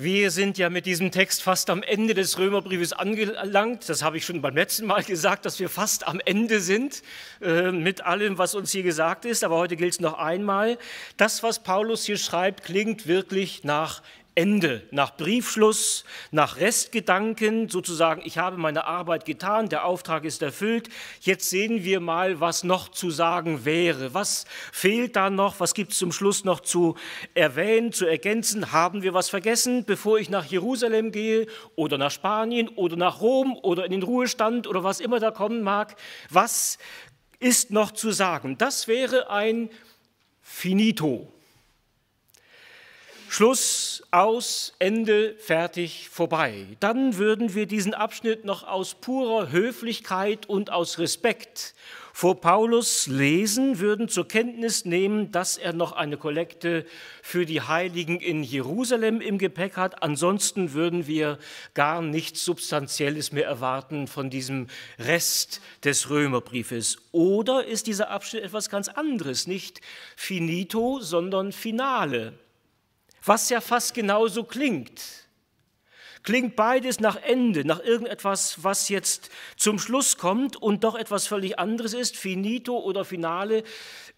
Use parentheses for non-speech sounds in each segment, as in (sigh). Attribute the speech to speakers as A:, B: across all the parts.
A: Wir sind ja mit diesem Text fast am Ende des Römerbriefes angelangt. Das habe ich schon beim letzten Mal gesagt, dass wir fast am Ende sind äh, mit allem, was uns hier gesagt ist. Aber heute gilt es noch einmal. Das, was Paulus hier schreibt, klingt wirklich nach Ende, nach Briefschluss, nach Restgedanken, sozusagen, ich habe meine Arbeit getan, der Auftrag ist erfüllt, jetzt sehen wir mal, was noch zu sagen wäre. Was fehlt da noch? Was gibt es zum Schluss noch zu erwähnen, zu ergänzen? Haben wir was vergessen, bevor ich nach Jerusalem gehe oder nach Spanien oder nach Rom oder in den Ruhestand oder was immer da kommen mag? Was ist noch zu sagen? Das wäre ein Finito. Schluss, aus, Ende, fertig, vorbei. Dann würden wir diesen Abschnitt noch aus purer Höflichkeit und aus Respekt vor Paulus lesen, würden zur Kenntnis nehmen, dass er noch eine Kollekte für die Heiligen in Jerusalem im Gepäck hat. Ansonsten würden wir gar nichts Substanzielles mehr erwarten von diesem Rest des Römerbriefes. Oder ist dieser Abschnitt etwas ganz anderes, nicht finito, sondern finale? Was ja fast genauso klingt. Klingt beides nach Ende, nach irgendetwas, was jetzt zum Schluss kommt und doch etwas völlig anderes ist, finito oder finale.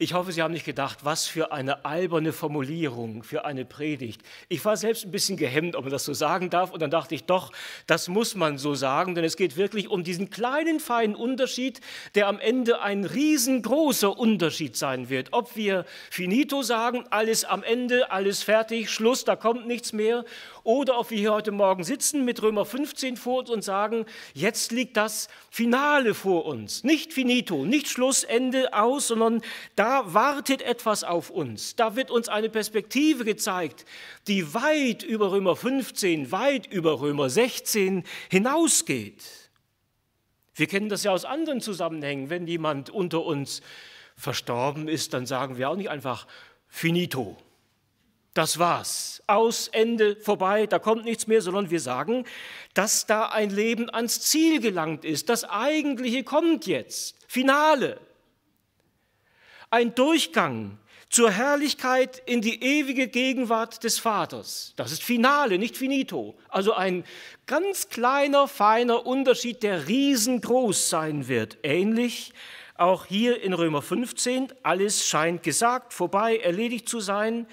A: Ich hoffe, Sie haben nicht gedacht, was für eine alberne Formulierung für eine Predigt. Ich war selbst ein bisschen gehemmt, ob man das so sagen darf. Und dann dachte ich, doch, das muss man so sagen, denn es geht wirklich um diesen kleinen, feinen Unterschied, der am Ende ein riesengroßer Unterschied sein wird. Ob wir finito sagen, alles am Ende, alles fertig, Schluss, da kommt nichts mehr, oder ob wir hier heute Morgen sitzen mit Römer 15 vor uns und sagen, jetzt liegt das Finale vor uns. Nicht finito, nicht Schlussende aus, sondern da wartet etwas auf uns. Da wird uns eine Perspektive gezeigt, die weit über Römer 15, weit über Römer 16 hinausgeht. Wir kennen das ja aus anderen Zusammenhängen. Wenn jemand unter uns verstorben ist, dann sagen wir auch nicht einfach finito das war's. Aus, Ende, vorbei, da kommt nichts mehr, sondern wir sagen, dass da ein Leben ans Ziel gelangt ist. Das Eigentliche kommt jetzt. Finale. Ein Durchgang zur Herrlichkeit in die ewige Gegenwart des Vaters. Das ist Finale, nicht Finito. Also ein ganz kleiner, feiner Unterschied, der riesengroß sein wird. Ähnlich auch hier in Römer 15. Alles scheint gesagt, vorbei, erledigt zu sein.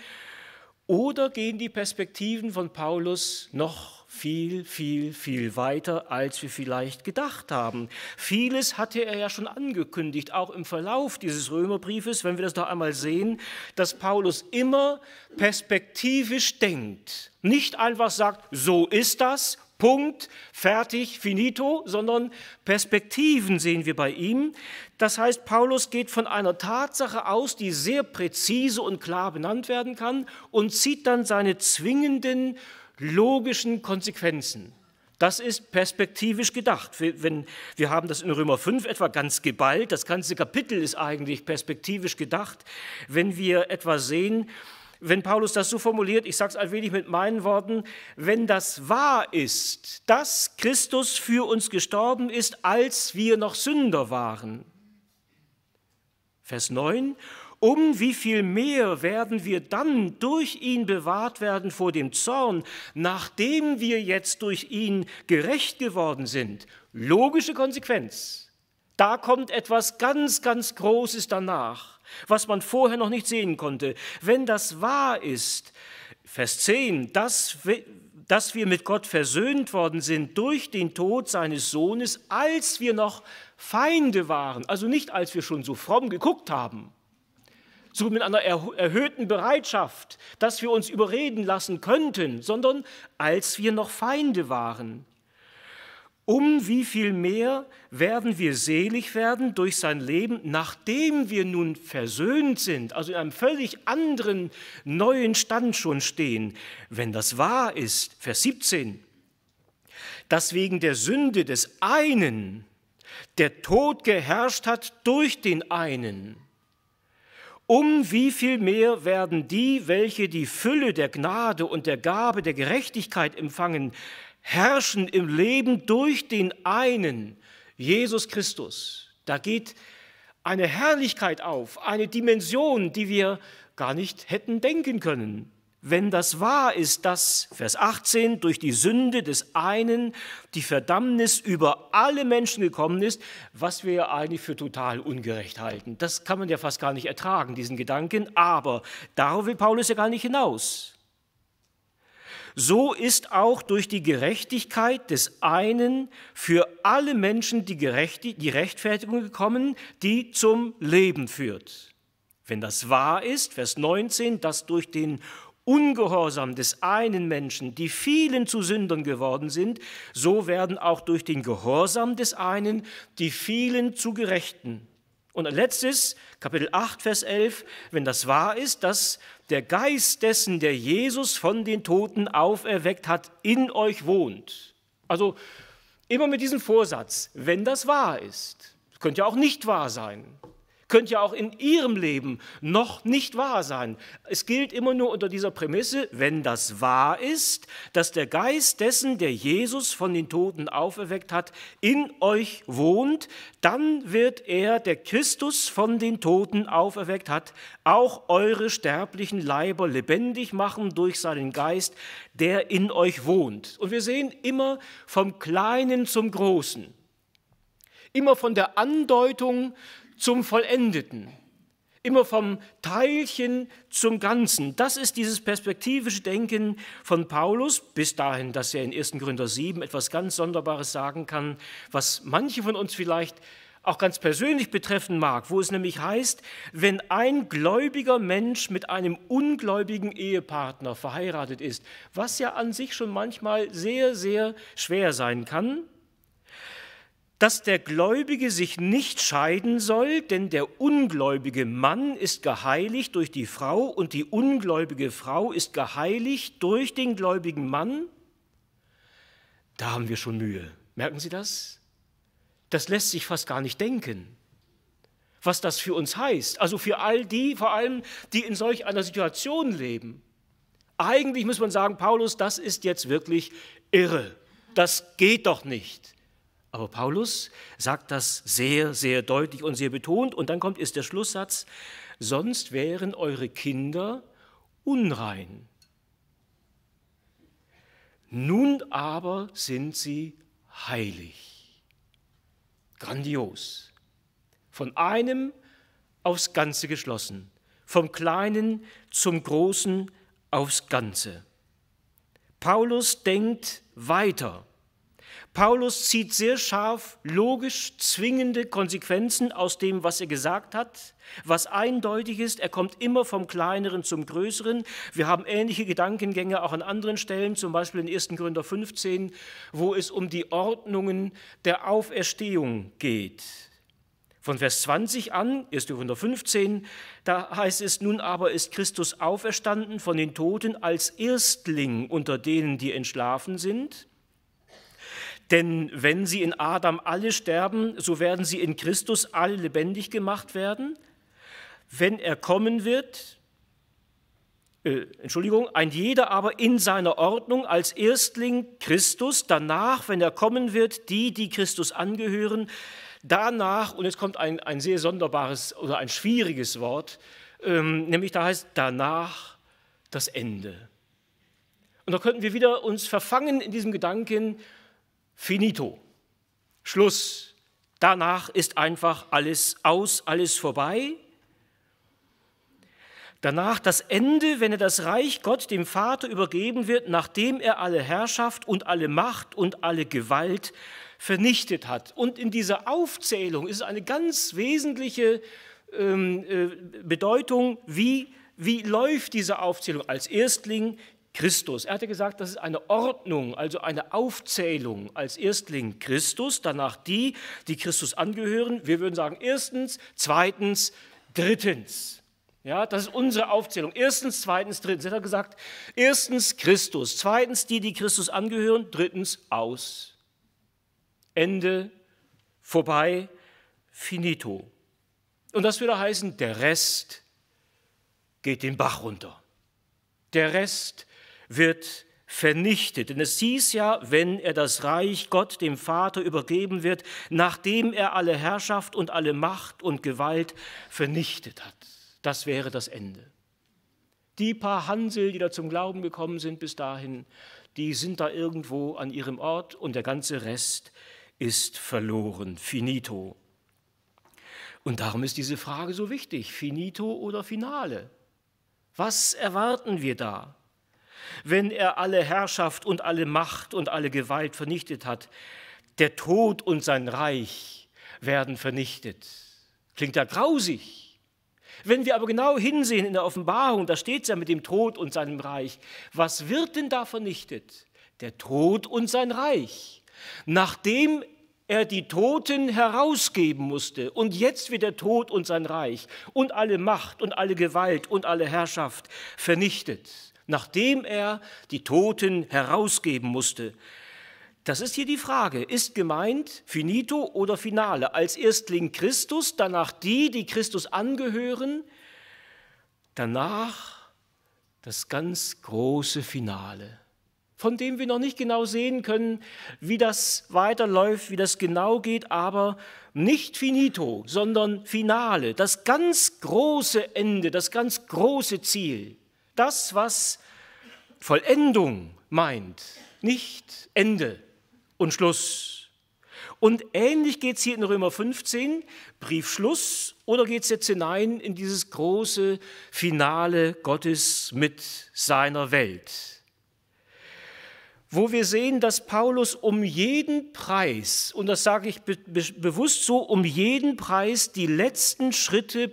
A: Oder gehen die Perspektiven von Paulus noch viel, viel, viel weiter, als wir vielleicht gedacht haben. Vieles hatte er ja schon angekündigt, auch im Verlauf dieses Römerbriefes, wenn wir das noch einmal sehen, dass Paulus immer perspektivisch denkt. Nicht einfach sagt, so ist das, Punkt, fertig, finito, sondern Perspektiven sehen wir bei ihm. Das heißt, Paulus geht von einer Tatsache aus, die sehr präzise und klar benannt werden kann und zieht dann seine zwingenden logischen Konsequenzen. Das ist perspektivisch gedacht. Wenn, wir haben das in Römer 5 etwa ganz geballt. Das ganze Kapitel ist eigentlich perspektivisch gedacht. Wenn wir etwa sehen, wenn Paulus das so formuliert, ich sage es ein wenig mit meinen Worten, wenn das wahr ist, dass Christus für uns gestorben ist, als wir noch Sünder waren. Vers 9, um wie viel mehr werden wir dann durch ihn bewahrt werden vor dem Zorn, nachdem wir jetzt durch ihn gerecht geworden sind. Logische Konsequenz. Da kommt etwas ganz, ganz Großes danach was man vorher noch nicht sehen konnte. Wenn das wahr ist, Vers 10, dass, dass wir mit Gott versöhnt worden sind durch den Tod seines Sohnes, als wir noch Feinde waren, also nicht als wir schon so fromm geguckt haben, so mit einer erhöhten Bereitschaft, dass wir uns überreden lassen könnten, sondern als wir noch Feinde waren. Um wie viel mehr werden wir selig werden durch sein Leben, nachdem wir nun versöhnt sind, also in einem völlig anderen, neuen Stand schon stehen. Wenn das wahr ist, Vers 17, dass wegen der Sünde des einen der Tod geherrscht hat durch den einen, um wie viel mehr werden die, welche die Fülle der Gnade und der Gabe der Gerechtigkeit empfangen, herrschen im Leben durch den einen, Jesus Christus. Da geht eine Herrlichkeit auf, eine Dimension, die wir gar nicht hätten denken können. Wenn das wahr ist, dass, Vers 18, durch die Sünde des einen die Verdammnis über alle Menschen gekommen ist, was wir ja eigentlich für total ungerecht halten. Das kann man ja fast gar nicht ertragen, diesen Gedanken, aber darauf will Paulus ja gar nicht hinaus. So ist auch durch die Gerechtigkeit des einen für alle Menschen die, die Rechtfertigung gekommen, die zum Leben führt. Wenn das wahr ist, Vers 19, dass durch den Ungehorsam des einen Menschen die vielen zu Sündern geworden sind, so werden auch durch den Gehorsam des einen die vielen zu Gerechten. Und ein letztes, Kapitel 8, Vers 11, wenn das wahr ist, dass der Geist dessen, der Jesus von den Toten auferweckt hat, in euch wohnt. Also immer mit diesem Vorsatz, wenn das wahr ist. Könnte ja auch nicht wahr sein könnte ja auch in Ihrem Leben noch nicht wahr sein. Es gilt immer nur unter dieser Prämisse, wenn das wahr ist, dass der Geist dessen, der Jesus von den Toten auferweckt hat, in euch wohnt, dann wird er, der Christus von den Toten auferweckt hat, auch eure sterblichen Leiber lebendig machen durch seinen Geist, der in euch wohnt. Und wir sehen immer vom Kleinen zum Großen, immer von der Andeutung zum Vollendeten, immer vom Teilchen zum Ganzen. Das ist dieses perspektivische Denken von Paulus, bis dahin, dass er in 1. Korinther 7 etwas ganz Sonderbares sagen kann, was manche von uns vielleicht auch ganz persönlich betreffen mag, wo es nämlich heißt, wenn ein gläubiger Mensch mit einem ungläubigen Ehepartner verheiratet ist, was ja an sich schon manchmal sehr, sehr schwer sein kann, dass der Gläubige sich nicht scheiden soll, denn der ungläubige Mann ist geheiligt durch die Frau und die ungläubige Frau ist geheiligt durch den gläubigen Mann, da haben wir schon Mühe. Merken Sie das? Das lässt sich fast gar nicht denken, was das für uns heißt. Also für all die, vor allem, die in solch einer Situation leben. Eigentlich muss man sagen, Paulus, das ist jetzt wirklich irre. Das geht doch nicht. Aber Paulus sagt das sehr, sehr deutlich und sehr betont. Und dann kommt ist der Schlusssatz, sonst wären eure Kinder unrein. Nun aber sind sie heilig. Grandios. Von einem aufs Ganze geschlossen, vom Kleinen zum Großen aufs Ganze. Paulus denkt weiter. Paulus zieht sehr scharf logisch zwingende Konsequenzen aus dem, was er gesagt hat, was eindeutig ist. Er kommt immer vom Kleineren zum Größeren. Wir haben ähnliche Gedankengänge auch an anderen Stellen, zum Beispiel in 1. Korinther 15, wo es um die Ordnungen der Auferstehung geht. Von Vers 20 an, 1. Korinther 15, da heißt es, nun aber ist Christus auferstanden von den Toten als Erstling unter denen, die entschlafen sind. Denn wenn sie in Adam alle sterben, so werden sie in Christus alle lebendig gemacht werden. Wenn er kommen wird, äh, Entschuldigung, ein jeder aber in seiner Ordnung als Erstling Christus, danach, wenn er kommen wird, die, die Christus angehören, danach, und jetzt kommt ein, ein sehr sonderbares oder ein schwieriges Wort, ähm, nämlich da heißt danach das Ende. Und da könnten wir wieder uns verfangen in diesem Gedanken, finito. Schluss. Danach ist einfach alles aus, alles vorbei. Danach das Ende, wenn er das Reich Gott dem Vater übergeben wird, nachdem er alle Herrschaft und alle Macht und alle Gewalt vernichtet hat. Und in dieser Aufzählung ist eine ganz wesentliche ähm, äh, Bedeutung, wie, wie läuft diese Aufzählung als Erstling, Christus. Er hatte gesagt, das ist eine Ordnung, also eine Aufzählung als Erstling Christus, danach die, die Christus angehören. Wir würden sagen, erstens, zweitens, drittens. Ja, das ist unsere Aufzählung. Erstens, zweitens, drittens. Er hat gesagt, erstens Christus, zweitens die, die Christus angehören, drittens aus. Ende, vorbei, finito. Und das würde heißen, der Rest geht den Bach runter. Der Rest wird vernichtet. Denn es hieß ja, wenn er das Reich Gott dem Vater übergeben wird, nachdem er alle Herrschaft und alle Macht und Gewalt vernichtet hat. Das wäre das Ende. Die paar Hansel, die da zum Glauben gekommen sind bis dahin, die sind da irgendwo an ihrem Ort und der ganze Rest ist verloren, finito. Und darum ist diese Frage so wichtig, finito oder finale. Was erwarten wir da? Wenn er alle Herrschaft und alle Macht und alle Gewalt vernichtet hat, der Tod und sein Reich werden vernichtet. Klingt ja grausig. Wenn wir aber genau hinsehen in der Offenbarung, da steht es ja mit dem Tod und seinem Reich. Was wird denn da vernichtet? Der Tod und sein Reich. Nachdem er die Toten herausgeben musste. Und jetzt wird der Tod und sein Reich und alle Macht und alle Gewalt und alle Herrschaft vernichtet, nachdem er die Toten herausgeben musste. Das ist hier die Frage. Ist gemeint finito oder finale? Als Erstling Christus, danach die, die Christus angehören, danach das ganz große Finale von dem wir noch nicht genau sehen können, wie das weiterläuft, wie das genau geht, aber nicht finito, sondern finale, das ganz große Ende, das ganz große Ziel, das, was Vollendung meint, nicht Ende und Schluss. Und ähnlich geht es hier in Römer 15, Briefschluss, oder geht es jetzt hinein in dieses große Finale Gottes mit seiner Welt? wo wir sehen, dass Paulus um jeden Preis, und das sage ich be bewusst so, um jeden Preis die letzten Schritte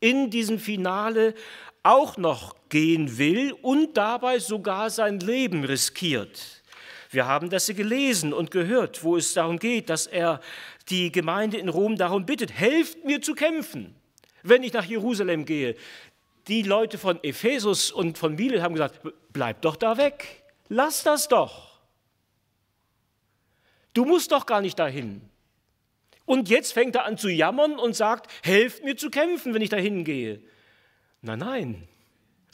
A: in diesem Finale auch noch gehen will und dabei sogar sein Leben riskiert. Wir haben das gelesen und gehört, wo es darum geht, dass er die Gemeinde in Rom darum bittet, helft mir zu kämpfen, wenn ich nach Jerusalem gehe. Die Leute von Ephesus und von Milet haben gesagt, bleib doch da weg. Lass das doch. Du musst doch gar nicht dahin. Und jetzt fängt er an zu jammern und sagt, helft mir zu kämpfen, wenn ich dahin gehe. Nein, nein,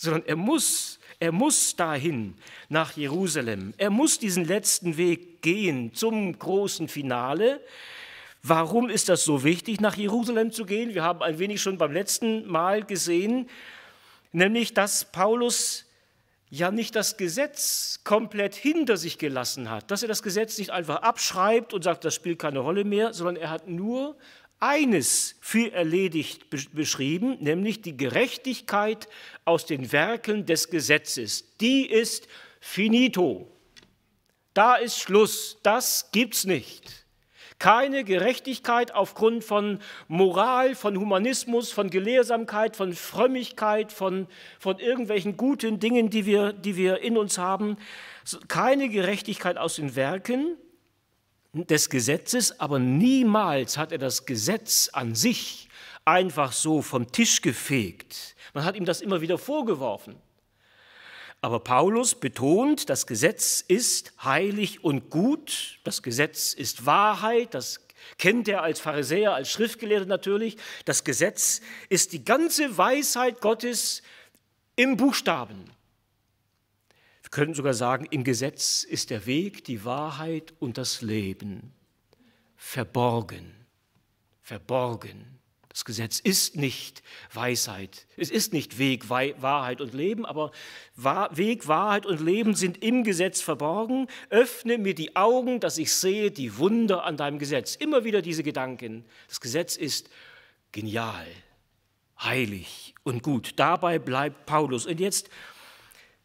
A: sondern er muss, er muss dahin nach Jerusalem. Er muss diesen letzten Weg gehen zum großen Finale. Warum ist das so wichtig, nach Jerusalem zu gehen? Wir haben ein wenig schon beim letzten Mal gesehen, nämlich dass Paulus ja nicht das Gesetz komplett hinter sich gelassen hat, dass er das Gesetz nicht einfach abschreibt und sagt, das spielt keine Rolle mehr, sondern er hat nur eines für erledigt beschrieben, nämlich die Gerechtigkeit aus den Werken des Gesetzes. Die ist finito. Da ist Schluss. Das gibt's nicht keine Gerechtigkeit aufgrund von Moral, von Humanismus, von Gelehrsamkeit, von Frömmigkeit, von, von irgendwelchen guten Dingen, die wir, die wir in uns haben. Keine Gerechtigkeit aus den Werken des Gesetzes, aber niemals hat er das Gesetz an sich einfach so vom Tisch gefegt. Man hat ihm das immer wieder vorgeworfen. Aber Paulus betont, das Gesetz ist heilig und gut, das Gesetz ist Wahrheit, das kennt er als Pharisäer, als Schriftgelehrter natürlich. Das Gesetz ist die ganze Weisheit Gottes im Buchstaben. Können sogar sagen, im Gesetz ist der Weg, die Wahrheit und das Leben verborgen, verborgen. Das Gesetz ist nicht Weisheit. Es ist nicht Weg, Wahrheit und Leben, aber Weg, Wahrheit und Leben sind im Gesetz verborgen. Öffne mir die Augen, dass ich sehe die Wunder an deinem Gesetz. Immer wieder diese Gedanken. Das Gesetz ist genial, heilig und gut. Dabei bleibt Paulus. Und jetzt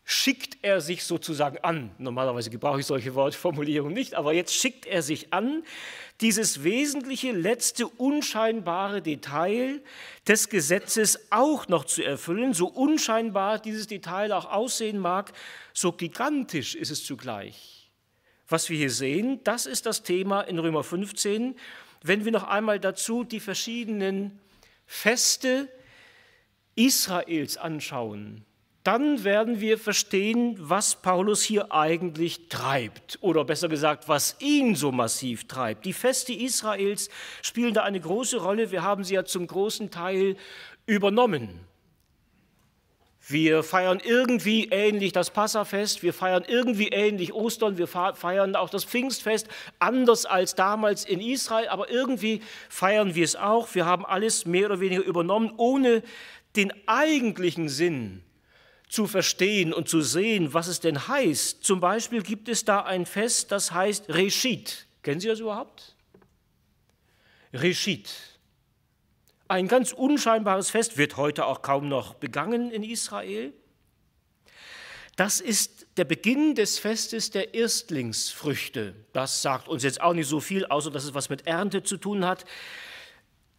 A: schickt er sich sozusagen an. Normalerweise gebrauche ich solche Wortformulierungen nicht, aber jetzt schickt er sich an, dieses wesentliche, letzte, unscheinbare Detail des Gesetzes auch noch zu erfüllen. So unscheinbar dieses Detail auch aussehen mag, so gigantisch ist es zugleich. Was wir hier sehen, das ist das Thema in Römer 15. Wenn wir noch einmal dazu die verschiedenen Feste Israels anschauen, dann werden wir verstehen, was Paulus hier eigentlich treibt oder besser gesagt, was ihn so massiv treibt. Die Feste Israels spielen da eine große Rolle. Wir haben sie ja zum großen Teil übernommen. Wir feiern irgendwie ähnlich das Passafest, wir feiern irgendwie ähnlich Ostern, wir feiern auch das Pfingstfest, anders als damals in Israel, aber irgendwie feiern wir es auch. Wir haben alles mehr oder weniger übernommen, ohne den eigentlichen Sinn zu verstehen und zu sehen, was es denn heißt. Zum Beispiel gibt es da ein Fest, das heißt Reshit. Kennen Sie das überhaupt? Reshit. Ein ganz unscheinbares Fest, wird heute auch kaum noch begangen in Israel. Das ist der Beginn des Festes der Erstlingsfrüchte. Das sagt uns jetzt auch nicht so viel, außer dass es was mit Ernte zu tun hat.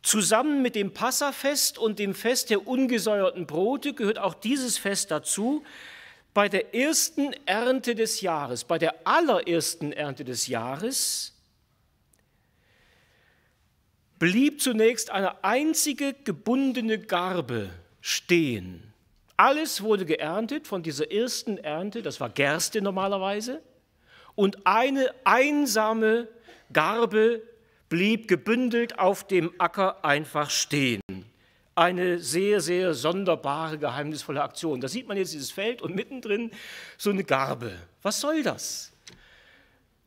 A: Zusammen mit dem Passafest und dem Fest der ungesäuerten Brote gehört auch dieses Fest dazu. Bei der ersten Ernte des Jahres, bei der allerersten Ernte des Jahres, blieb zunächst eine einzige gebundene Garbe stehen. Alles wurde geerntet von dieser ersten Ernte, das war Gerste normalerweise, und eine einsame Garbe blieb gebündelt auf dem Acker einfach stehen. Eine sehr, sehr sonderbare, geheimnisvolle Aktion. Da sieht man jetzt dieses Feld und mittendrin so eine Garbe. Was soll das?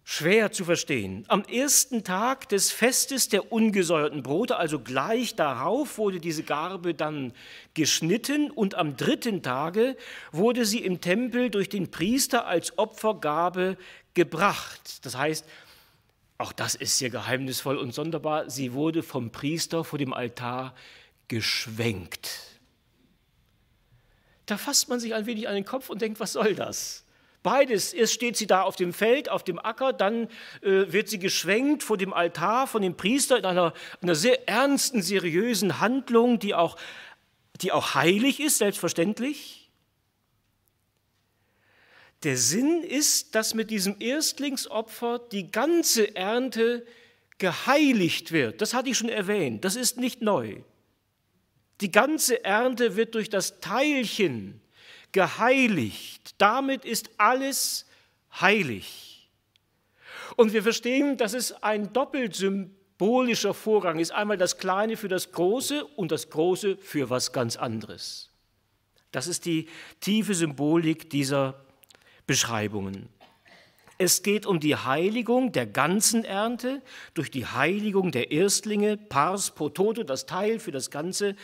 A: Schwer zu verstehen. Am ersten Tag des Festes der ungesäuerten Brote, also gleich darauf, wurde diese Garbe dann geschnitten und am dritten Tage wurde sie im Tempel durch den Priester als Opfergabe gebracht. Das heißt, auch das ist sehr geheimnisvoll und sonderbar. Sie wurde vom Priester vor dem Altar geschwenkt. Da fasst man sich ein wenig an den Kopf und denkt, was soll das? Beides. Erst steht sie da auf dem Feld, auf dem Acker, dann äh, wird sie geschwenkt vor dem Altar von dem Priester in einer, einer sehr ernsten, seriösen Handlung, die auch, die auch heilig ist, selbstverständlich. Der Sinn ist, dass mit diesem Erstlingsopfer die ganze Ernte geheiligt wird. Das hatte ich schon erwähnt, das ist nicht neu. Die ganze Ernte wird durch das Teilchen geheiligt. Damit ist alles heilig. Und wir verstehen, dass es ein doppelt symbolischer Vorgang ist. Einmal das Kleine für das Große und das Große für was ganz anderes. Das ist die tiefe Symbolik dieser Beschreibungen. Es geht um die Heiligung der ganzen Ernte durch die Heiligung der Erstlinge, pars pro toto, das Teil für das Ganze.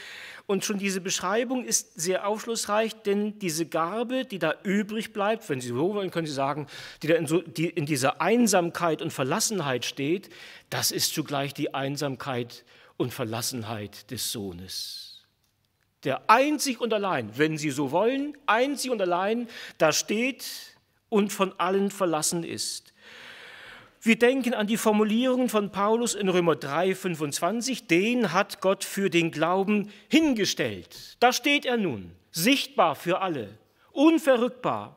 A: Und schon diese Beschreibung ist sehr aufschlussreich, denn diese Garbe, die da übrig bleibt, wenn Sie so wollen, können Sie sagen, die da in, so, die in dieser Einsamkeit und Verlassenheit steht, das ist zugleich die Einsamkeit und Verlassenheit des Sohnes der einzig und allein, wenn Sie so wollen, einzig und allein da steht und von allen verlassen ist. Wir denken an die Formulierungen von Paulus in Römer 3, 25, den hat Gott für den Glauben hingestellt. Da steht er nun, sichtbar für alle, unverrückbar,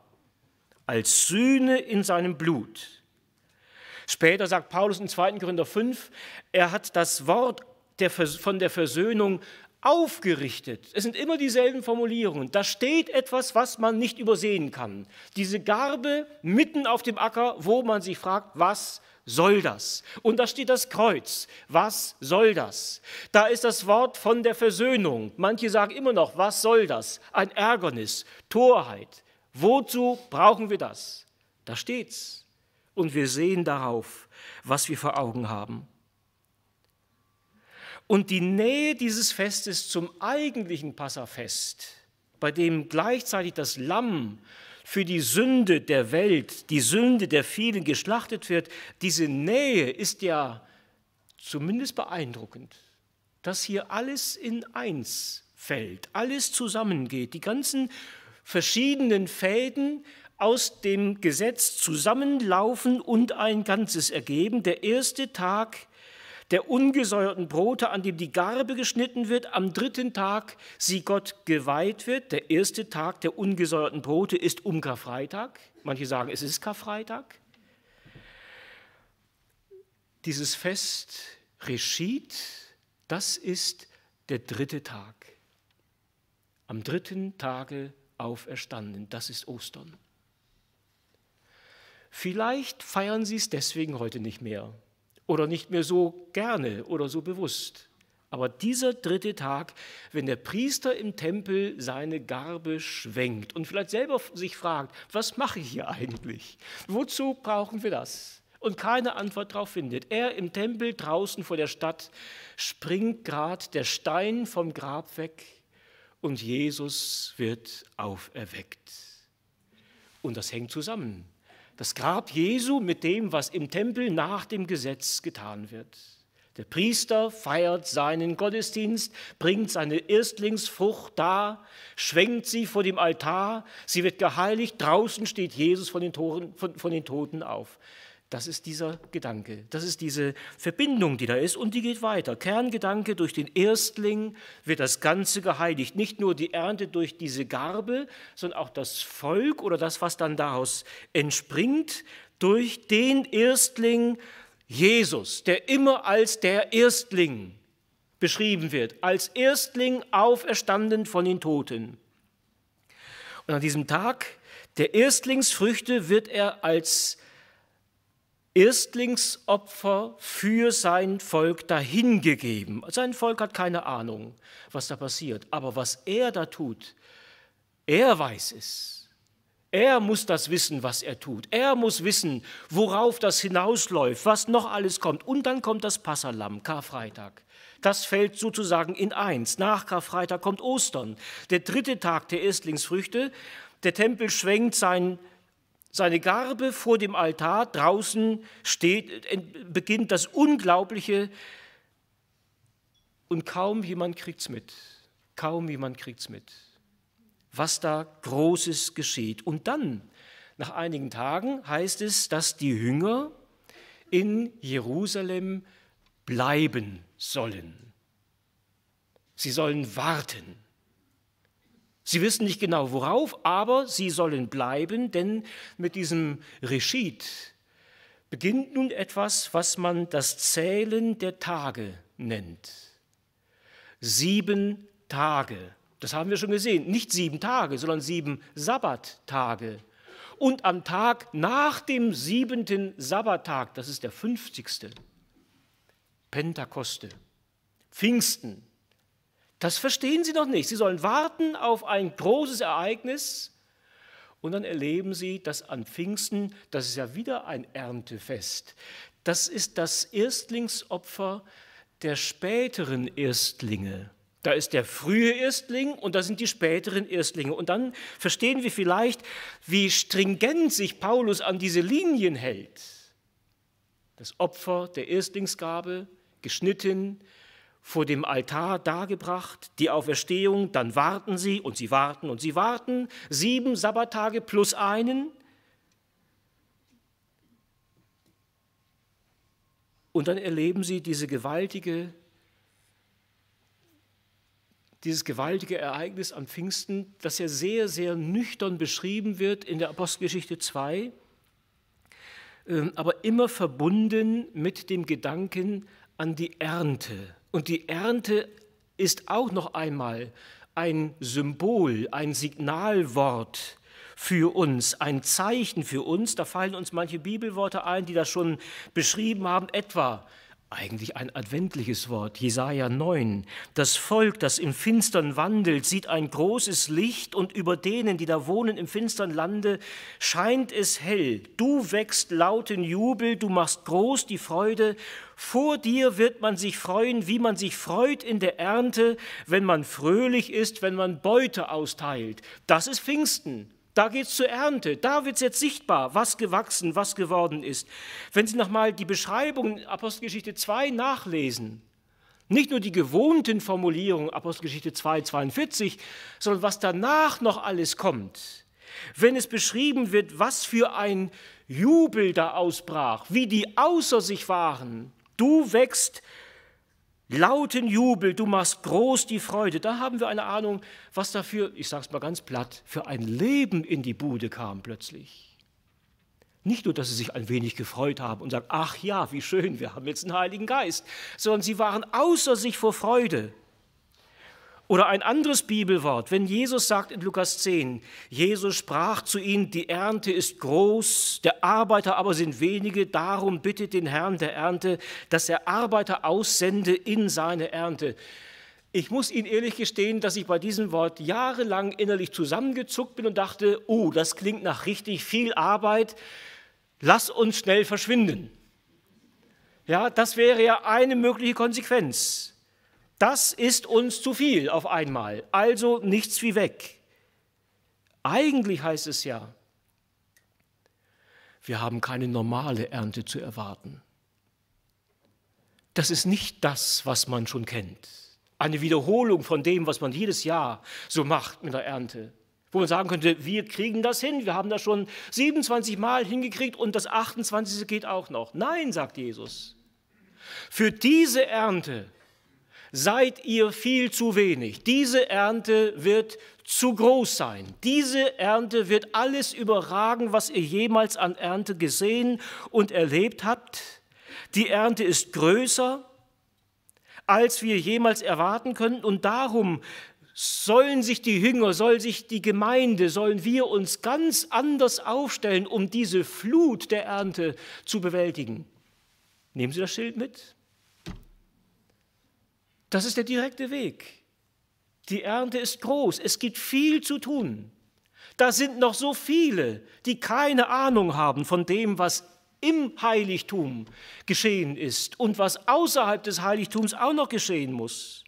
A: als Sühne in seinem Blut. Später sagt Paulus in 2. Korinther 5, er hat das Wort der, von der Versöhnung aufgerichtet. Es sind immer dieselben Formulierungen. Da steht etwas, was man nicht übersehen kann. Diese Garbe mitten auf dem Acker, wo man sich fragt, was soll das? Und da steht das Kreuz. Was soll das? Da ist das Wort von der Versöhnung. Manche sagen immer noch, was soll das? Ein Ärgernis, Torheit. Wozu brauchen wir das? Da steht's. Und wir sehen darauf, was wir vor Augen haben. Und die Nähe dieses Festes zum eigentlichen Passafest, bei dem gleichzeitig das Lamm für die Sünde der Welt, die Sünde der vielen geschlachtet wird, diese Nähe ist ja zumindest beeindruckend, dass hier alles in eins fällt, alles zusammengeht, die ganzen verschiedenen Fäden aus dem Gesetz zusammenlaufen und ein Ganzes ergeben. Der erste Tag der ungesäuerten Brote, an dem die Garbe geschnitten wird, am dritten Tag sie Gott geweiht wird. Der erste Tag der ungesäuerten Brote ist um Karfreitag. Manche sagen, es ist Karfreitag. Dieses Fest Reschit, das ist der dritte Tag. Am dritten Tage auferstanden, das ist Ostern. Vielleicht feiern Sie es deswegen heute nicht mehr, oder nicht mehr so gerne oder so bewusst. Aber dieser dritte Tag, wenn der Priester im Tempel seine Garbe schwenkt und vielleicht selber sich fragt, was mache ich hier eigentlich? Wozu brauchen wir das? Und keine Antwort darauf findet. Er im Tempel draußen vor der Stadt springt gerade der Stein vom Grab weg und Jesus wird auferweckt. Und das hängt zusammen. Das Grab Jesu mit dem, was im Tempel nach dem Gesetz getan wird. Der Priester feiert seinen Gottesdienst, bringt seine Erstlingsfrucht dar, schwenkt sie vor dem Altar, sie wird geheiligt, draußen steht Jesus von den, Toren, von, von den Toten auf. Das ist dieser Gedanke, das ist diese Verbindung, die da ist und die geht weiter. Kerngedanke, durch den Erstling wird das Ganze geheiligt. Nicht nur die Ernte durch diese Garbe, sondern auch das Volk oder das, was dann daraus entspringt, durch den Erstling Jesus, der immer als der Erstling beschrieben wird, als Erstling auferstanden von den Toten. Und an diesem Tag der Erstlingsfrüchte wird er als Erstlingsopfer für sein Volk dahingegeben. Sein Volk hat keine Ahnung, was da passiert. Aber was er da tut, er weiß es. Er muss das wissen, was er tut. Er muss wissen, worauf das hinausläuft, was noch alles kommt. Und dann kommt das Passalam, Karfreitag. Das fällt sozusagen in eins. Nach Karfreitag kommt Ostern, der dritte Tag der Erstlingsfrüchte. Der Tempel schwenkt sein seine Garbe vor dem Altar, draußen steht, beginnt das Unglaubliche und kaum jemand kriegt es mit. Kaum jemand kriegt es mit, was da Großes geschieht. Und dann, nach einigen Tagen, heißt es, dass die Jünger in Jerusalem bleiben sollen. Sie sollen warten. Sie wissen nicht genau worauf, aber sie sollen bleiben, denn mit diesem Reschid beginnt nun etwas, was man das Zählen der Tage nennt. Sieben Tage. Das haben wir schon gesehen. Nicht sieben Tage, sondern sieben Sabbattage. Und am Tag nach dem siebenten Sabbattag, das ist der 50. Pentakoste, Pfingsten, das verstehen sie noch nicht. Sie sollen warten auf ein großes Ereignis und dann erleben sie, dass an Pfingsten, das ist ja wieder ein Erntefest, das ist das Erstlingsopfer der späteren Erstlinge. Da ist der frühe Erstling und da sind die späteren Erstlinge. Und dann verstehen wir vielleicht, wie stringent sich Paulus an diese Linien hält. Das Opfer der Erstlingsgabe, geschnitten, vor dem Altar dargebracht, die Auferstehung, dann warten sie und sie warten und sie warten, sieben Sabbattage plus einen. Und dann erleben sie diese gewaltige, dieses gewaltige Ereignis am Pfingsten, das ja sehr, sehr nüchtern beschrieben wird in der Apostelgeschichte 2, ähm, aber immer verbunden mit dem Gedanken an die Ernte und die Ernte ist auch noch einmal ein Symbol, ein Signalwort für uns, ein Zeichen für uns. Da fallen uns manche Bibelworte ein, die das schon beschrieben haben, etwa eigentlich ein adventliches Wort, Jesaja 9. Das Volk, das im Finstern wandelt, sieht ein großes Licht und über denen, die da wohnen im finstern Lande, scheint es hell. Du wächst lauten Jubel, du machst groß die Freude. Vor dir wird man sich freuen, wie man sich freut in der Ernte, wenn man fröhlich ist, wenn man Beute austeilt. Das ist Pfingsten. Da geht es zur Ernte. Da wird es jetzt sichtbar, was gewachsen, was geworden ist. Wenn Sie nochmal die Beschreibung Apostelgeschichte 2 nachlesen, nicht nur die gewohnten Formulierungen Apostelgeschichte 2, 42, sondern was danach noch alles kommt. Wenn es beschrieben wird, was für ein Jubel da ausbrach, wie die außer sich waren. Du wächst lauten Jubel, du machst groß die Freude. Da haben wir eine Ahnung, was dafür, ich sage es mal ganz platt, für ein Leben in die Bude kam plötzlich. Nicht nur, dass sie sich ein wenig gefreut haben und sagen, ach ja, wie schön, wir haben jetzt einen Heiligen Geist, sondern sie waren außer sich vor Freude. Oder ein anderes Bibelwort, wenn Jesus sagt in Lukas 10, Jesus sprach zu ihnen, die Ernte ist groß, der Arbeiter aber sind wenige, darum bittet den Herrn der Ernte, dass er Arbeiter aussende in seine Ernte. Ich muss Ihnen ehrlich gestehen, dass ich bei diesem Wort jahrelang innerlich zusammengezuckt bin und dachte, oh, das klingt nach richtig viel Arbeit, lass uns schnell verschwinden. Ja, das wäre ja eine mögliche Konsequenz. Das ist uns zu viel auf einmal, also nichts wie weg. Eigentlich heißt es ja, wir haben keine normale Ernte zu erwarten. Das ist nicht das, was man schon kennt. Eine Wiederholung von dem, was man jedes Jahr so macht mit der Ernte. Wo man sagen könnte, wir kriegen das hin, wir haben das schon 27 Mal hingekriegt und das 28. geht auch noch. Nein, sagt Jesus. Für diese Ernte seid ihr viel zu wenig. Diese Ernte wird zu groß sein. Diese Ernte wird alles überragen, was ihr jemals an Ernte gesehen und erlebt habt. Die Ernte ist größer, als wir jemals erwarten können und darum sollen sich die Jünger, soll sich die Gemeinde, sollen wir uns ganz anders aufstellen, um diese Flut der Ernte zu bewältigen. Nehmen Sie das Schild mit. Das ist der direkte Weg. Die Ernte ist groß, es gibt viel zu tun. Da sind noch so viele, die keine Ahnung haben von dem, was im Heiligtum geschehen ist und was außerhalb des Heiligtums auch noch geschehen muss.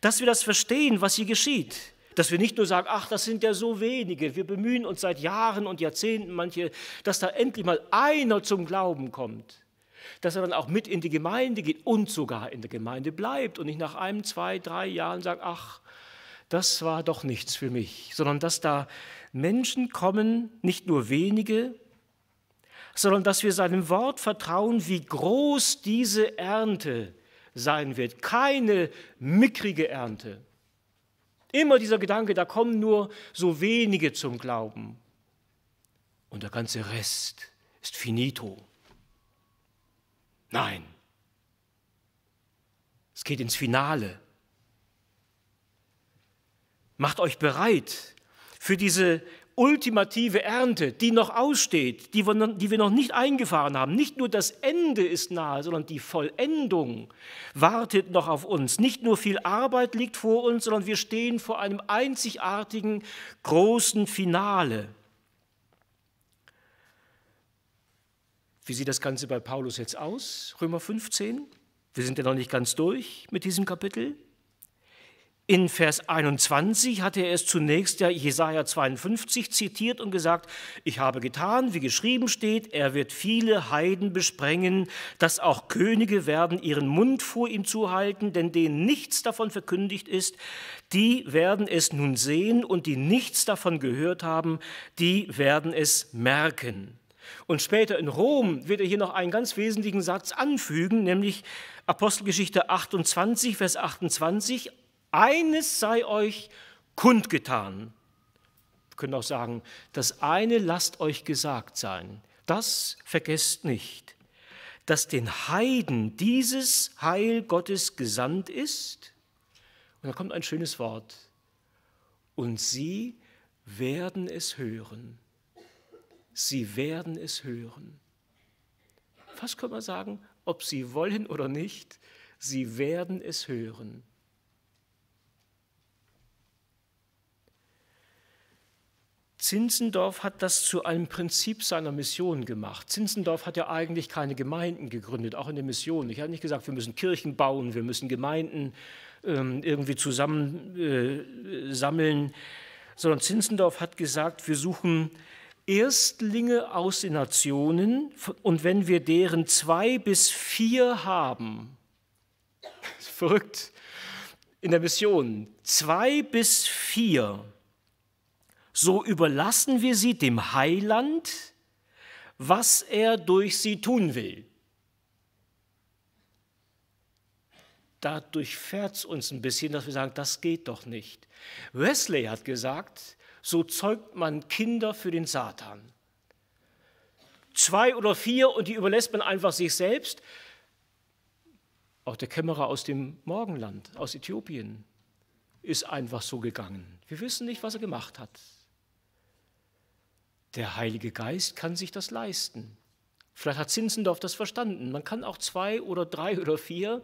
A: Dass wir das verstehen, was hier geschieht. Dass wir nicht nur sagen, ach, das sind ja so wenige. Wir bemühen uns seit Jahren und Jahrzehnten manche, dass da endlich mal einer zum Glauben kommt dass er dann auch mit in die Gemeinde geht und sogar in der Gemeinde bleibt und nicht nach einem, zwei, drei Jahren sagt, ach, das war doch nichts für mich, sondern dass da Menschen kommen, nicht nur wenige, sondern dass wir seinem Wort vertrauen, wie groß diese Ernte sein wird. Keine mickrige Ernte. Immer dieser Gedanke, da kommen nur so wenige zum Glauben. Und der ganze Rest ist finito. Nein. Es geht ins Finale. Macht euch bereit für diese ultimative Ernte, die noch aussteht, die wir, noch, nicht eingefahren haben. Nicht nur das Ende ist nahe, sondern die Vollendung wartet noch auf uns. Nicht nur viel Arbeit liegt vor uns, sondern wir stehen vor einem einzigartigen, großen Finale. Wie sieht das Ganze bei Paulus jetzt aus? Römer 15. Wir sind ja noch nicht ganz durch mit diesem Kapitel. In Vers 21 hatte er es zunächst ja Jesaja 52 zitiert und gesagt: Ich habe getan, wie geschrieben steht, er wird viele Heiden besprengen, dass auch Könige werden ihren Mund vor ihm zuhalten, denn denen nichts davon verkündigt ist, die werden es nun sehen und die nichts davon gehört haben, die werden es merken. Und später in Rom wird er hier noch einen ganz wesentlichen Satz anfügen, nämlich Apostelgeschichte 28, Vers 28. Eines sei euch kundgetan. Wir können auch sagen, das eine lasst euch gesagt sein. Das vergesst nicht, dass den Heiden dieses Heil Gottes gesandt ist. Und da kommt ein schönes Wort. Und sie werden es hören sie werden es hören. Fast kann man sagen, ob sie wollen oder nicht, sie werden es hören. Zinzendorf hat das zu einem Prinzip seiner Mission gemacht. Zinzendorf hat ja eigentlich keine Gemeinden gegründet, auch in der Mission. Ich habe nicht gesagt, wir müssen Kirchen bauen, wir müssen Gemeinden ähm, irgendwie zusammensammeln, äh, sondern Zinzendorf hat gesagt, wir suchen Erstlinge aus den Nationen und wenn wir deren zwei bis vier haben, verrückt in der Mission, zwei bis vier, so überlassen wir sie dem Heiland, was er durch sie tun will. Da durchfährt es uns ein bisschen, dass wir sagen, das geht doch nicht. Wesley hat gesagt, so zeugt man Kinder für den Satan. Zwei oder vier und die überlässt man einfach sich selbst. Auch der Kämmerer aus dem Morgenland, aus Äthiopien, ist einfach so gegangen. Wir wissen nicht, was er gemacht hat. Der Heilige Geist kann sich das leisten. Vielleicht hat Zinzendorf das verstanden. Man kann auch zwei oder drei oder vier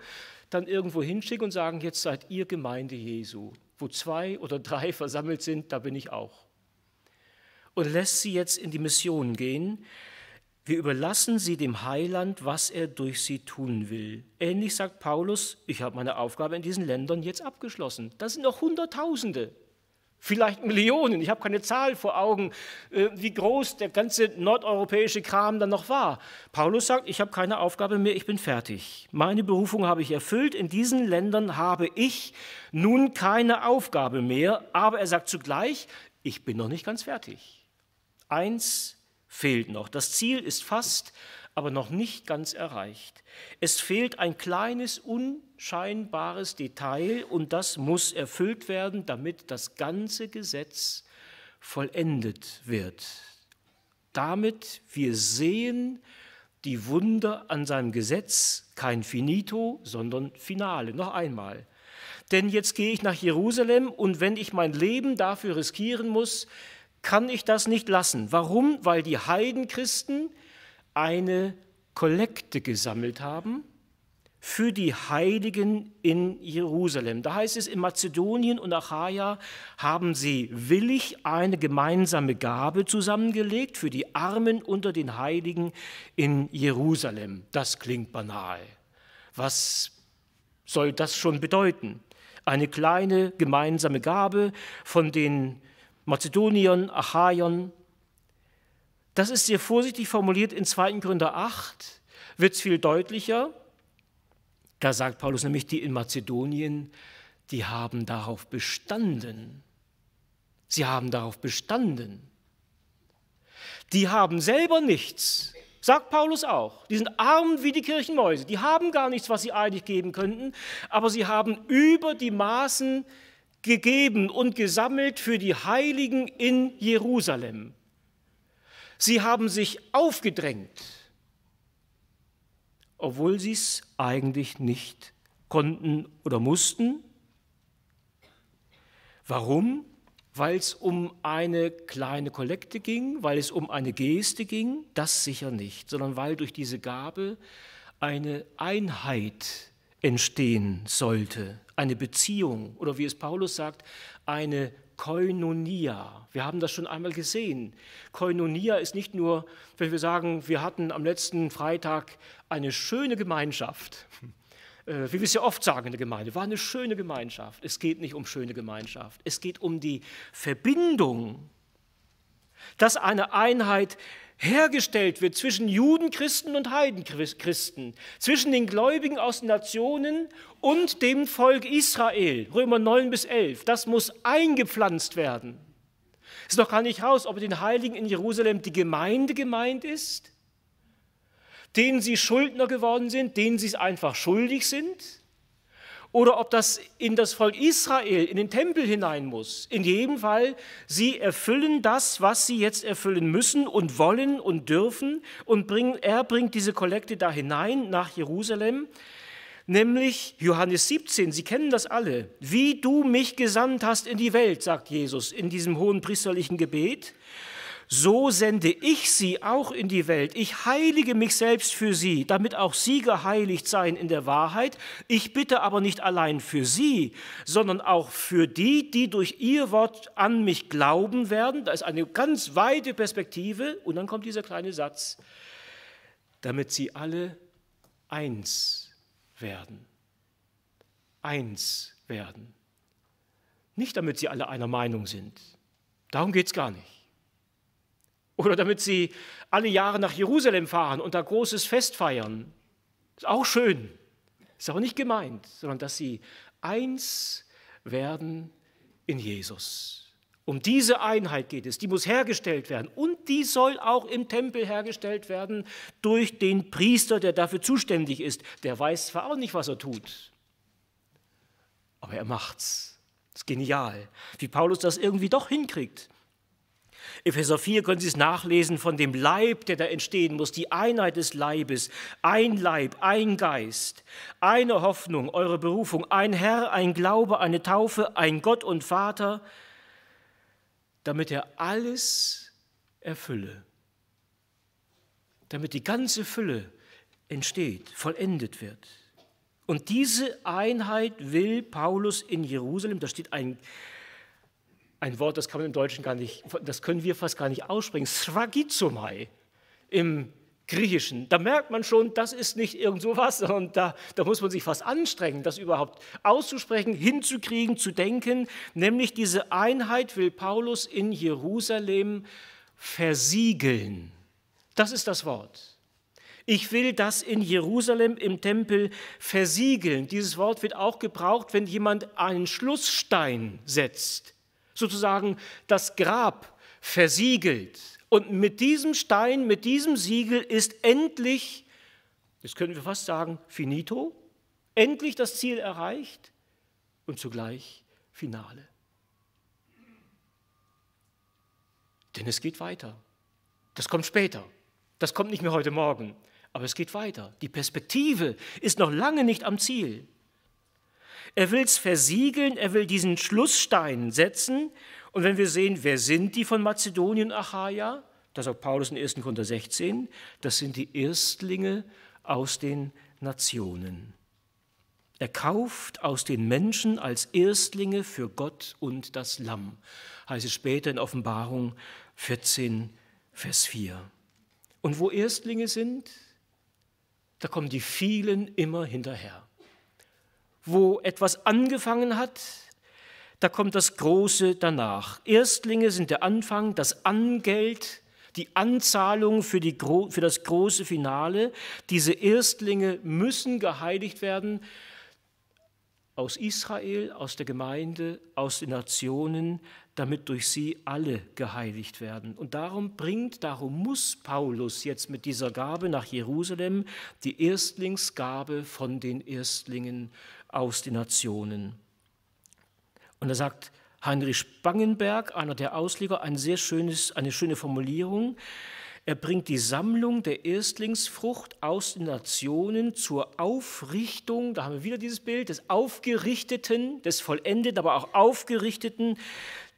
A: dann irgendwo hinschicken und sagen, jetzt seid ihr Gemeinde Jesu wo zwei oder drei (laughs) versammelt sind, da bin ich auch. Und lässt sie jetzt in die Mission gehen. Wir überlassen sie dem Heiland, was er durch sie tun will. Ähnlich sagt Paulus, ich habe meine Aufgabe in diesen Ländern jetzt abgeschlossen. Das sind noch Hunderttausende, vielleicht Millionen. Ich habe keine Zahl vor Augen, äh, wie groß der ganze nordeuropäische Kram dann noch war. Paulus sagt, ich habe keine Aufgabe mehr, ich bin fertig. Meine Berufung habe ich erfüllt. In diesen Ländern habe ich nun keine Aufgabe mehr. Aber er sagt zugleich, ich bin noch nicht ganz fertig. Eins fehlt noch. Das Ziel ist fast, aber noch nicht ganz erreicht. Es fehlt ein kleines, unscheinbares Detail und das muss erfüllt werden, damit das ganze Gesetz vollendet wird. Damit wir sehen die Wunder an seinem Gesetz, kein Finito, sondern Finale. Noch einmal. Denn jetzt gehe ich nach Jerusalem und wenn ich mein Leben dafür riskieren muss, kann ich das nicht lassen. Warum? Weil die Heidenchristen eine Kollekte gesammelt haben für die Heiligen in Jerusalem. Da heißt es, in Mazedonien und Achaia haben sie willig eine gemeinsame Gabe zusammengelegt für die Armen unter den Heiligen in Jerusalem. Das klingt banal. Was soll das schon bedeuten? Eine kleine gemeinsame Gabe von den Mazedoniern, Achaiern. Das ist sehr vorsichtig formuliert in 2. Gründer 8, wird es viel deutlicher. Da sagt Paulus nämlich, die in Mazedonien, die haben darauf bestanden. Sie haben darauf bestanden. Die haben selber nichts, sagt Paulus auch. Die sind arm wie die Kirchenmäuse. Die haben gar nichts, was sie eigentlich geben könnten, aber sie haben über die Maßen gegeben und gesammelt für die Heiligen in Jerusalem. Sie haben sich aufgedrängt, obwohl sie es eigentlich nicht konnten oder mussten. Warum? Weil es um eine kleine Kollekte ging, weil es um eine Geste ging, das sicher nicht, sondern weil durch diese Gabe eine Einheit entstehen sollte, eine Beziehung oder wie es Paulus sagt, eine Koinonia. Wir haben das schon einmal gesehen. Koinonia ist nicht nur, wenn wir sagen, wir hatten am letzten Freitag eine schöne Gemeinschaft, (laughs) äh, wie wir es ja oft sagen in der Gemeinde, war eine schöne Gemeinschaft. Es geht nicht um schöne Gemeinschaft, es geht um die Verbindung, dass eine Einheit hergestellt wird zwischen Judenchristen und Heidenchristen, zwischen den Gläubigen aus den Nationen und dem Volk Israel, Römer 9 bis 11. Das muss eingepflanzt werden. Es ist noch gar nicht raus, ob den Heiligen in Jerusalem die Gemeinde gemeint ist, denen sie Schuldner geworden sind, denen sie es einfach schuldig sind, oder ob das in das Volk Israel, in den Tempel hinein muss. In jedem Fall, sie erfüllen das, was sie jetzt erfüllen müssen und wollen und dürfen. Und bringen, er bringt diese Kollekte da hinein nach Jerusalem, nämlich Johannes 17, Sie kennen das alle. Wie du mich gesandt hast in die Welt, sagt Jesus in diesem hohen priesterlichen Gebet so sende ich sie auch in die Welt. Ich heilige mich selbst für sie, damit auch sie geheiligt seien in der Wahrheit. Ich bitte aber nicht allein für sie, sondern auch für die, die durch ihr Wort an mich glauben werden. Da ist eine ganz weite Perspektive. Und dann kommt dieser kleine Satz, damit sie alle eins werden. Eins werden. Nicht damit sie alle einer Meinung sind. Darum geht es gar nicht oder damit sie alle Jahre nach Jerusalem fahren und da großes Fest feiern. Ist auch schön, ist aber nicht gemeint, sondern dass sie eins werden in Jesus. Um diese Einheit geht es, die muss hergestellt werden und die soll auch im Tempel hergestellt werden durch den Priester, der dafür zuständig ist. Der weiß zwar auch nicht, was er tut, aber er macht's. Das ist genial, wie Paulus das irgendwie doch hinkriegt. Epheser 4 können Sie es nachlesen von dem Leib, der da entstehen muss, die Einheit des Leibes, ein Leib, ein Geist, eine Hoffnung, eure Berufung, ein Herr, ein Glaube, eine Taufe, ein Gott und Vater, damit er alles erfülle, damit die ganze Fülle entsteht, vollendet wird. Und diese Einheit will Paulus in Jerusalem, da steht ein ein Wort, das kann man im Deutschen gar nicht, das können wir fast gar nicht aussprechen, Sragizomai. Im Griechischen. Da merkt man schon, das ist nicht irgend sowas, sondern da, da muss man sich fast anstrengen, das überhaupt auszusprechen, hinzukriegen, zu denken. Nämlich diese Einheit will Paulus in Jerusalem versiegeln. Das ist das Wort. Ich will das in Jerusalem im Tempel versiegeln. Dieses Wort wird auch gebraucht, wenn jemand einen Schlussstein setzt, sozusagen das Grab versiegelt. Und mit diesem Stein, mit diesem Siegel ist endlich, das können wir fast sagen, finito, endlich das Ziel erreicht und zugleich Finale. Denn es geht weiter. Das kommt später. Das kommt nicht mehr heute Morgen. Aber es geht weiter. Die Perspektive ist noch lange nicht am Ziel. Er will es versiegeln, er will diesen Schlussstein setzen und wenn wir sehen, wer sind die von Mazedonien, Achaia, das sagt Paulus in 1. Korinther 16, das sind die Erstlinge aus den Nationen. Er kauft aus den Menschen als Erstlinge für Gott und das Lamm, heißt es später in Offenbarung 14, Vers 4. Und wo Erstlinge sind, da kommen die vielen immer hinterher. Wo etwas angefangen hat, da kommt das Große danach. Erstlinge sind der Anfang, das Angeld, die Anzahlung für, die, für das große Finale. Diese Erstlinge müssen geheiligt werden aus Israel, aus der Gemeinde, aus den Nationen, damit durch sie alle geheiligt werden. Und darum bringt, darum muss Paulus jetzt mit dieser Gabe nach Jerusalem die Erstlingsgabe von den Erstlingen aus den Nationen. Und er sagt Heinrich Spangenberg, einer der Ausleger, ein sehr schönes, eine schöne Formulierung. Er bringt die Sammlung der Erstlingsfrucht aus den Nationen zur Aufrichtung, da haben wir wieder dieses Bild, des Aufgerichteten, des Vollendeten, aber auch Aufgerichteten,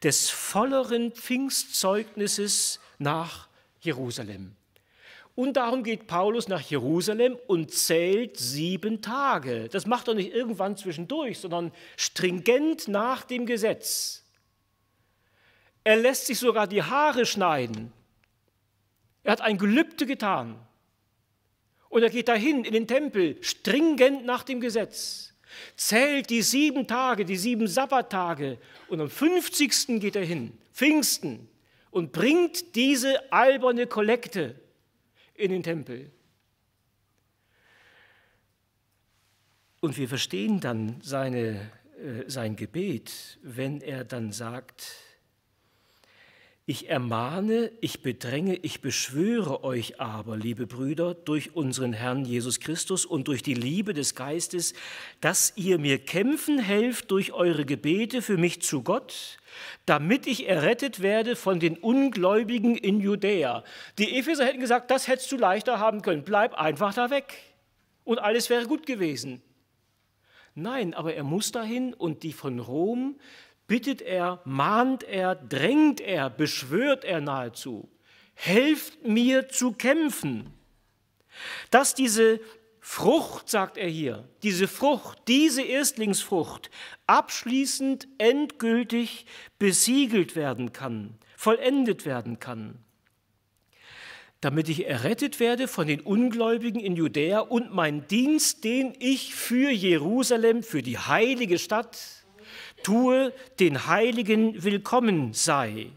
A: des volleren Pfingstzeugnisses nach Jerusalem. Und darum geht Paulus nach Jerusalem und zählt sieben Tage. Das macht er nicht irgendwann zwischendurch, sondern stringent nach dem Gesetz. Er lässt sich sogar die Haare schneiden. Er hat ein Gelübde getan. Und er geht dahin in den Tempel, stringent nach dem Gesetz, zählt die sieben Tage, die sieben Sabbattage und am 50. geht er hin, Pfingsten, und bringt diese alberne Kollekte in den Tempel. Und wir verstehen dann seine, äh, sein Gebet, wenn er dann sagt, ich ermahne, ich bedränge, ich beschwöre euch aber, liebe Brüder, durch unseren Herrn Jesus Christus und durch die Liebe des Geistes, dass ihr mir kämpfen helft durch eure Gebete für mich zu Gott, damit ich errettet werde von den Ungläubigen in Judäa. Die Epheser hätten gesagt, das hättest du leichter haben können, bleib einfach da weg und alles wäre gut gewesen. Nein, aber er muss dahin und die von Rom bittet er, mahnt er, drängt er, beschwört er nahezu, helft mir zu kämpfen. Dass diese Frucht, sagt er hier, diese Frucht, diese Erstlingsfrucht abschließend endgültig besiegelt werden kann, vollendet werden kann, damit ich errettet werde von den Ungläubigen in Judäa und mein Dienst, den ich für Jerusalem, für die heilige Stadt, tue, den Heiligen willkommen sei,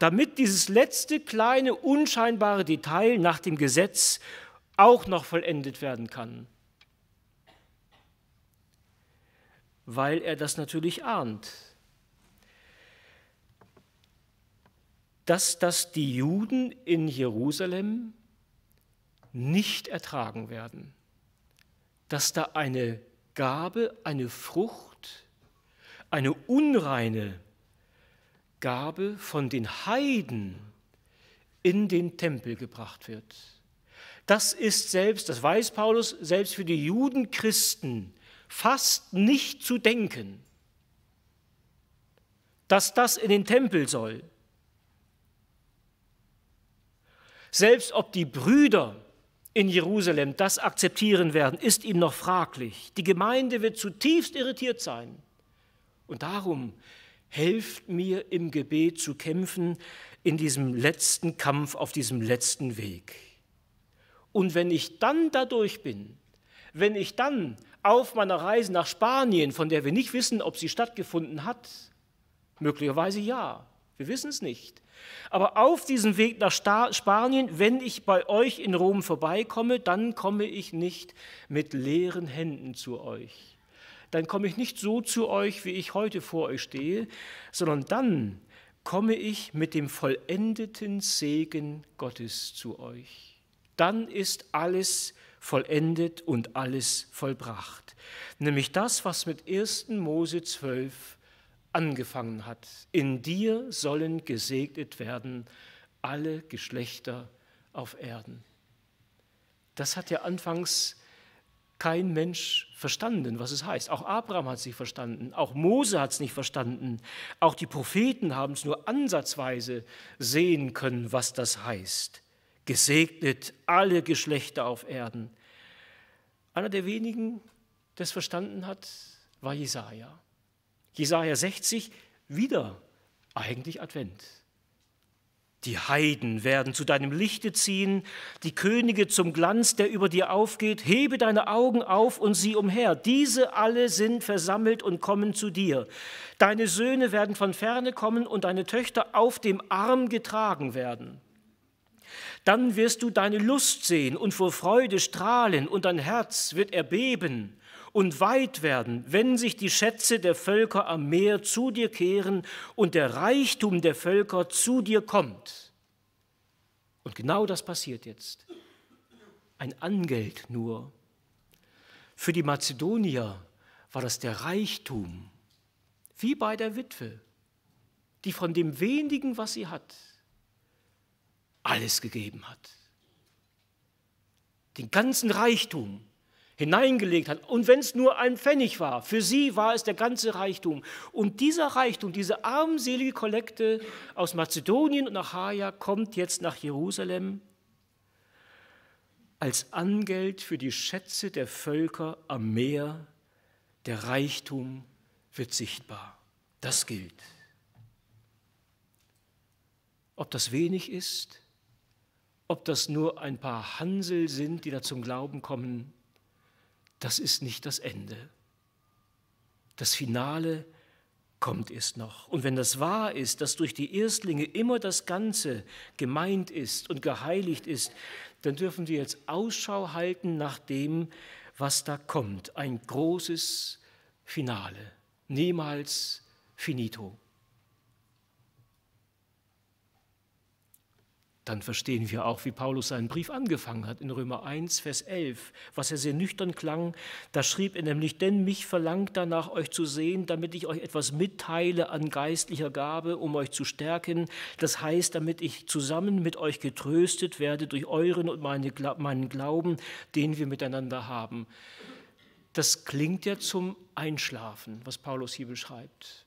A: damit dieses letzte kleine unscheinbare Detail nach dem Gesetz auch noch vollendet werden kann. Weil er das natürlich ahnt, dass das die Juden in Jerusalem nicht ertragen werden, dass da eine Gabe, eine Frucht eine unreine Gabe von den Heiden in den Tempel gebracht wird. Das ist selbst, das weiß Paulus, selbst für die Judenchristen fast nicht zu denken, dass das in den Tempel soll. Selbst ob die Brüder in Jerusalem das akzeptieren werden, ist ihm noch fraglich. Die Gemeinde wird zutiefst irritiert sein. Und darum helft mir im Gebet zu kämpfen in diesem letzten Kampf, auf diesem letzten Weg. Und wenn ich dann dadurch bin, wenn ich dann auf meiner Reise nach Spanien, von der wir nicht wissen, ob sie stattgefunden hat, möglicherweise ja, wir wissen es nicht, aber auf diesem Weg nach Spanien, wenn ich bei euch in Rom vorbeikomme, dann komme ich nicht mit leeren Händen zu euch. Dann komme ich nicht so zu euch, wie ich heute vor euch stehe, sondern dann komme ich mit dem vollendeten Segen Gottes zu euch. Dann ist alles vollendet und alles vollbracht. Nämlich das, was mit 1. Mose 12 angefangen hat. In dir sollen gesegnet werden alle Geschlechter auf Erden. Das hat ja anfangs kein Mensch verstanden, was es heißt. Auch Abraham hat es nicht verstanden, auch Mose hat es nicht verstanden, auch die Propheten haben es nur ansatzweise sehen können, was das heißt. Gesegnet alle Geschlechter auf Erden. Einer der wenigen, der es verstanden hat, war Jesaja. Jesaja 60, wieder eigentlich Advent. Die Heiden werden zu deinem Lichte ziehen, die Könige zum Glanz, der über dir aufgeht. Hebe deine Augen auf und sieh umher. Diese alle sind versammelt und kommen zu dir. Deine Söhne werden von ferne kommen und deine Töchter auf dem Arm getragen werden. Dann wirst du deine Lust sehen und vor Freude strahlen und dein Herz wird erbeben und weit werden, wenn sich die Schätze der Völker am Meer zu dir kehren und der Reichtum der Völker zu dir kommt. Und genau das passiert jetzt. Ein Angeld nur. Für die Mazedonier war das der Reichtum, wie bei der Witwe, die von dem wenigen, was sie hat, alles gegeben hat. Den ganzen Reichtum hineingelegt hat. Und wenn es nur ein Pfennig war, für sie war es der ganze Reichtum. Und dieser Reichtum, diese armselige Kollekte aus Mazedonien und Achaia kommt jetzt nach Jerusalem als Angeld für die Schätze der Völker am Meer. Der Reichtum wird sichtbar. Das gilt. Ob das wenig ist, ob das nur ein paar Hansel sind, die da zum Glauben kommen, das ist nicht das Ende. Das Finale kommt erst noch. Und wenn das wahr ist, dass durch die Erstlinge immer das Ganze gemeint ist und geheiligt ist, dann dürfen wir jetzt Ausschau halten nach dem, was da kommt. Ein großes Finale. Niemals finito. Dann verstehen wir auch, wie Paulus seinen Brief angefangen hat in Römer 1, Vers 11, was er sehr nüchtern klang. Da schrieb er nämlich, denn mich verlangt danach, euch zu sehen, damit ich euch etwas mitteile an geistlicher Gabe, um euch zu stärken. Das heißt, damit ich zusammen mit euch getröstet werde durch euren und meine, meinen Glauben, den wir miteinander haben. Das klingt ja zum Einschlafen, was Paulus hier beschreibt.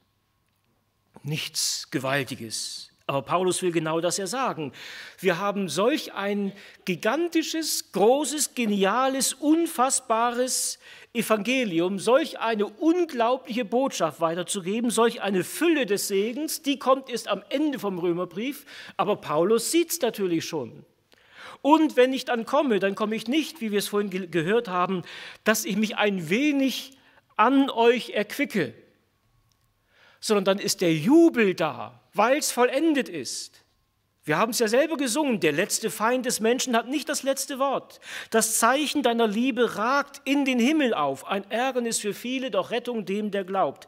A: Nichts Gewaltiges, aber Paulus will genau das ja sagen. Wir haben solch ein gigantisches, großes, geniales, unfassbares Evangelium, solch eine unglaubliche Botschaft weiterzugeben, solch eine Fülle des Segens, die kommt erst am Ende vom Römerbrief, aber Paulus sieht es natürlich schon. Und wenn ich dann komme, dann komme ich nicht, wie wir es vorhin ge gehört haben, dass ich mich ein wenig an euch erquicke, sondern dann ist der Jubel da, weil es vollendet ist. Wir haben es ja selber gesungen, der letzte Feind des Menschen hat nicht das letzte Wort. Das Zeichen deiner Liebe ragt in den Himmel auf, ein Ärgernis für viele, doch Rettung dem, der glaubt.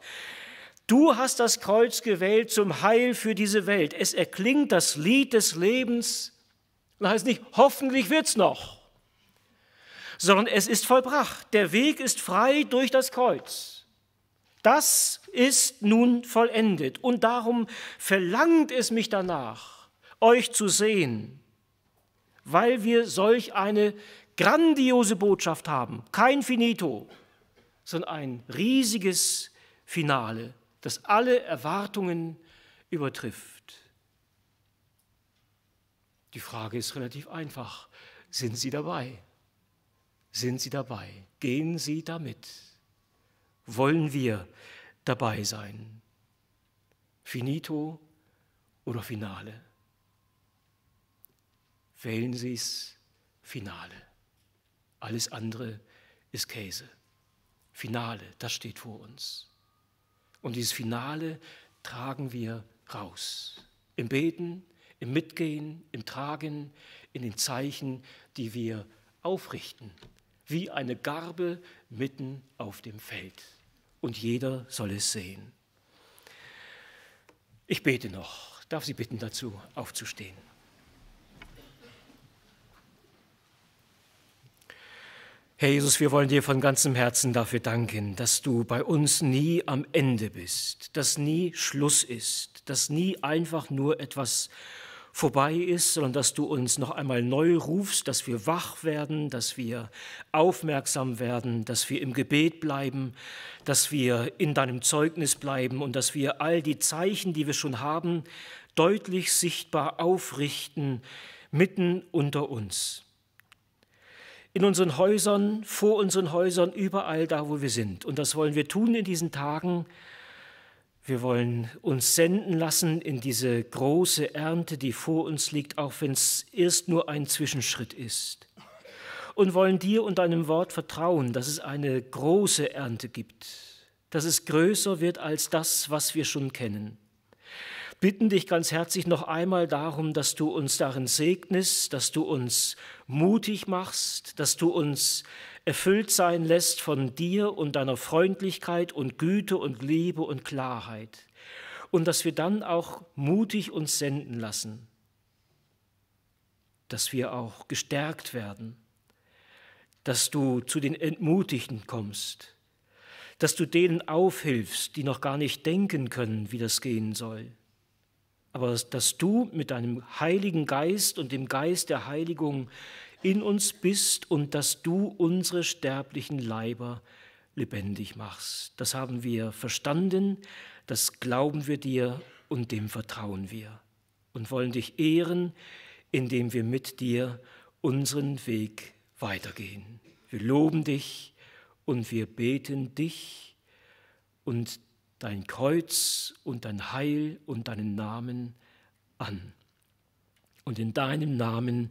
A: Du hast das Kreuz gewählt zum Heil für diese Welt. Es erklingt das Lied des Lebens. Das heißt nicht, hoffentlich wird's noch, sondern es ist vollbracht. Der Weg ist frei durch das Kreuz. Das ist nun vollendet und darum verlangt es mich danach, euch zu sehen, weil wir solch eine grandiose Botschaft haben, kein Finito, sondern ein riesiges Finale, das alle Erwartungen übertrifft. Die Frage ist relativ einfach. Sind Sie dabei? Sind Sie dabei? Gehen Sie damit? Wollen wir dabei sein? Finito oder Finale? Wählen Sie es Finale. Alles andere ist Käse. Finale, das steht vor uns. Und dieses Finale tragen wir raus. Im Beten, im Mitgehen, im Tragen, in den Zeichen, die wir aufrichten, wie eine Garbe mitten auf dem Feld. Und jeder soll es sehen. Ich bete noch, darf Sie bitten dazu aufzustehen. Herr Jesus, wir wollen dir von ganzem Herzen dafür danken, dass du bei uns nie am Ende bist, dass nie Schluss ist, dass nie einfach nur etwas vorbei ist, sondern dass du uns noch einmal neu rufst, dass wir wach werden, dass wir aufmerksam werden, dass wir im Gebet bleiben, dass wir in deinem Zeugnis bleiben und dass wir all die Zeichen, die wir schon haben, deutlich sichtbar aufrichten mitten unter uns. In unseren Häusern, vor unseren Häusern, überall da, wo wir sind. Und das wollen wir tun in diesen Tagen, wir wollen uns senden lassen in diese große Ernte, die vor uns liegt, auch wenn es erst nur ein Zwischenschritt ist. Und wollen dir und deinem Wort vertrauen, dass es eine große Ernte gibt, dass es größer wird als das, was wir schon kennen. Bitten dich ganz herzlich noch einmal darum, dass du uns darin segnest, dass du uns mutig machst, dass du uns erfüllt sein lässt von dir und deiner Freundlichkeit und Güte und Liebe und Klarheit. Und dass wir dann auch mutig uns senden lassen, dass wir auch gestärkt werden, dass du zu den Entmutigten kommst, dass du denen aufhilfst, die noch gar nicht denken können, wie das gehen soll. Aber dass du mit deinem Heiligen Geist und dem Geist der Heiligung in uns bist und dass du unsere sterblichen Leiber lebendig machst. Das haben wir verstanden, das glauben wir dir und dem vertrauen wir und wollen dich ehren, indem wir mit dir unseren Weg weitergehen. Wir loben dich und wir beten dich und dein Kreuz und dein Heil und deinen Namen an. Und in deinem Namen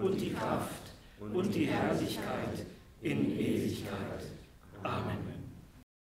A: und die Kraft und die Herrlichkeit in Ewigkeit. Amen.